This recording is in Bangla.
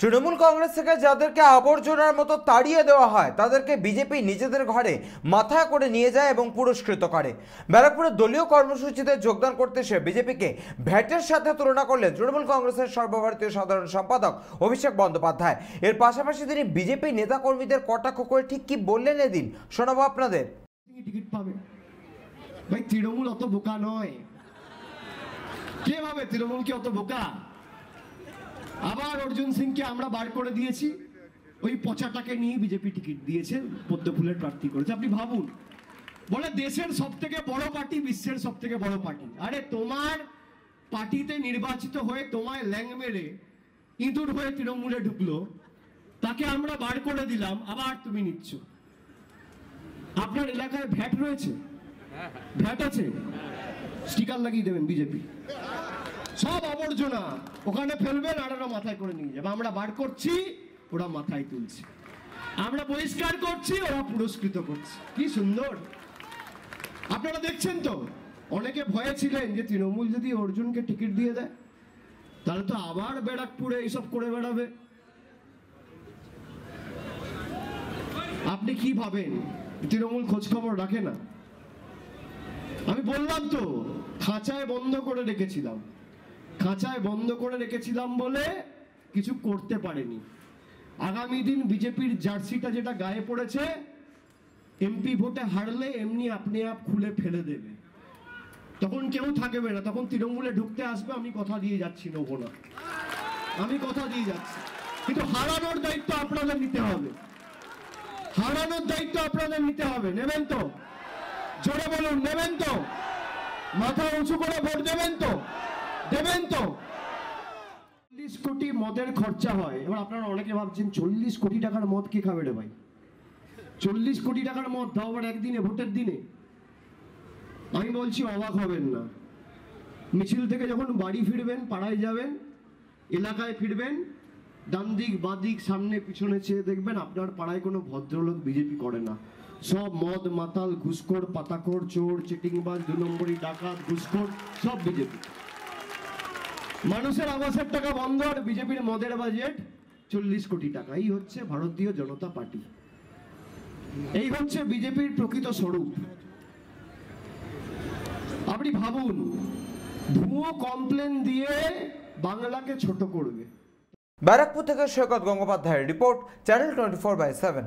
তৃণমূল কংগ্রেস থেকে যাদেরকে আবর্জনার মতো তাড়িয়ে দেওয়া হয়, তাদেরকে বিজেপি নিজেদের ঘরে মাথা করে নিয়ে যায় এবং পুরস্কৃত করে। ব্যারাকপুরের দলীয় কর্মসূচিতে যোগদান করতে এসে বিজেপিকে ভ্যাটের সাথে তুলনা করলেন তৃণমূল কংগ্রেসের সর্বভারতীয় সাধারণ সম্পাদক অভিষেক বন্দ্যোপাধ্যায়। এর পাশাপাশি তিনি বিজেপি নেতাকর্মীদের কটাক্ষ করে ঠিক কি বললেন এদিন? শোনাবো আপনাদের। টিকিট পাবে। তৃণমূল অত বোকা নয়। কে ভাবে? তৃণমূল কি অত বোকা? আবার অর্জুন সিংকে আমরা বার করে দিয়েছি। ওই পচাটাকে নিয়ে বিজেপি টিকিট দিয়েছে পদ্মফুলের প্রার্থী করেছে। আপনি ভাবুন বলে দেশের সব থেকে বড় পার্টি বিশ্বের সব থেকে বড় পার্টি। আরে তোমার পার্টিতে নির্বাচিত হয়ে তোমায় ল্যাং মেরে ইঁদুর হয়ে তৃণমূলে ঢুকলো তাকে আমরা বার করে দিলাম আবার তুমি নিচ্ছ। আপনার এলাকায় ভ্যাট রয়েছে? ভ্যাট আছে? স্টিকার লাগিয়ে দেবেন বিজেপি। সব আবর্জনা ওখানে ফেলবেন, আর ওরা মাথায় করে নিয়ে যাবে। আমরা বার করছি, ওরা মাথায় তুলছে। আমরা পরিষ্কার করছি, ওরা পুরস্কৃত করছে। কি সুন্দর। আপনারা দেখছেন তো, অনেকে ভয়ে ছিলেন যে তৃণমূল যদি অর্জুনকে টিকিট দিয়ে দেয়, তাহলে তো আবার ব্যারাকপুরে এইসব করে বেড়াবে। আপনি কি ভাবেন? তৃণমূল খোঁজ খবর রাখে না। আমি বললাম তো, খাঁচায় বন্ধ করে রেখেছিলাম। খাঁচায় বন্ধ করে রেখেছিলাম বলে কিছু করতে পারেনি। আগামী দিন বিজেপির জার্সিটা যেটা গায়ে পড়েছে এমপি ভোটে হারলে এমনি আপনি আপ খুলে ফেলে দেবে। তখন কেউ থাকবে না, তখন তৃণমূলে ঢুকতে আসবে, আমি কথা দিয়ে যাচ্ছি, নেব না। আমি কথা দিয়ে যাচ্ছি। কিন্তু হারানোর দায়িত্ব আপনাদের নিতে হবে। হারানোর দায়িত্ব আপনাদের নিতে হবে, নেবেন তো? জোরে বলুন, নেবেন তো? মাথা উঁচু করে ভোট দেবেন তো? দেবেন তো। চল্লিশ কোটি মদের খরচা হয়। এবার আপনারা অনেকে ভাবছেন, চল্লিশ কোটি টাকার মদ কে খাবে রে ভাই? চল্লিশ কোটি টাকার মদ তাও আবার একদিনে, ভোটের দিনে। আমি বলছি অবাক হবেন না। মিছিল থেকে যখন বাড়ি ফিরবেন, পাড়ায় যাবেন, এলাকায় ফিরবেন, ডান দিক, বাঁ দিক, সামনে, পিছনে চেয়ে দেখবেন আপনার পাড়ায় কোনো ভদ্রলোক বিজেপি করে না। সব মদ, মাতাল, ঘুষখোর, পাতাখোর, চোর, চিটিংবাজ, দু নম্বরই ডাকাত, ঘুষখোর, সব বিজেপি। মানুষের আবাসের টাকা বন্ধ আর বিজেপির মদের বাজেট চল্লিশ কোটি টাকা। এই হচ্ছে ভারতীয় জনতা পার্টি। এই হচ্ছে বিজেপির প্রকৃত স্বরূপ। আপনি ভাবুন ভুয়ো কমপ্লেন দিয়ে বাংলাকে ছোট করবে। ব্যারাকপুর থেকে সৈকত গঙ্গোপাধ্যায়ের report channel twenty four by seven